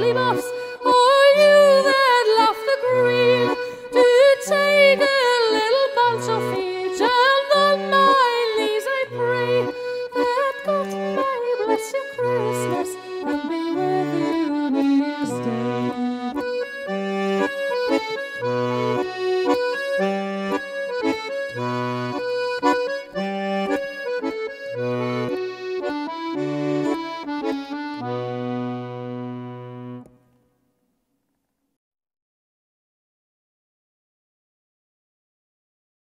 my